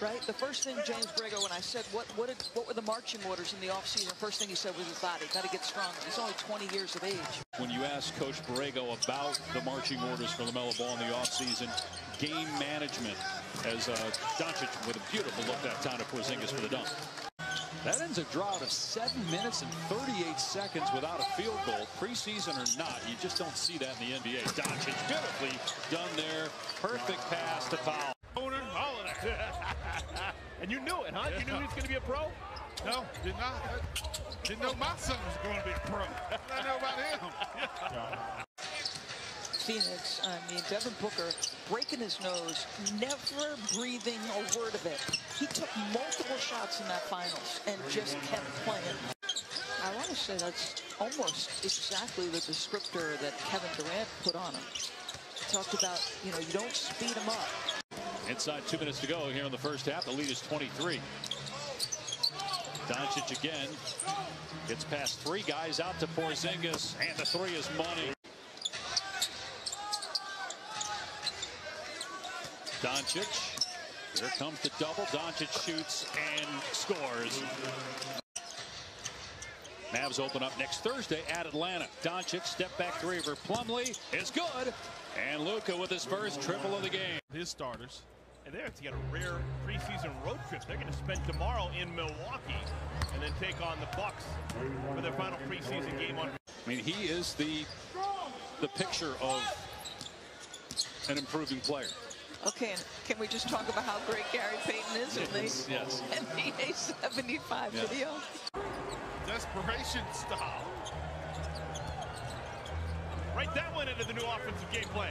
right? The first thing James Borrego, when I said what what did, what were the marching orders in the offseason, first thing he said was his body. Got to get stronger. He's only 20 years of age. When you ask Coach Borrego about the marching orders for LaMelo Ball in the offseason, game management, as uh, Doncic with a beautiful look that time to Porzingis for the dunk. That ends a drought of 7 minutes and 38 seconds without a field goal. Preseason or not, you just don't see that in the NBA. Doncic beautifully done there. Perfect pass to foul. Owner, all of that. And you knew it, huh? You knew he was going to be a pro? No, did not. Didn't know my son was going to be a pro. I know about him. Phoenix, I mean, Devin Booker breaking his nose, never breathing a word of it. He took multiple shots in that finals and just kept playing. I want to say that's almost exactly the descriptor that Kevin Durant put on him. Talked about, you know, you don't speed him up. Inside two minutes to go here in the first half. The lead is 23. Doncic again. Gets past three guys out to Porzingis, and the three is money. Doncic. Here comes the double. Doncic shoots and scores. Mavs open up next Thursday at Atlanta. Doncic step back three for Plumlee is good. And Luka with his first triple of the game. His starters. And they're to get a rare preseason road trip. They're going to spend tomorrow in Milwaukee and then take on the Bucks for their final preseason game on. I mean, he is the the picture of an improving player. Okay, and can we just talk about how great Gary Payton is in the Yes, yes. NBA 75 Yeah. video? Desperation style. Write that one into the new offensive game plan.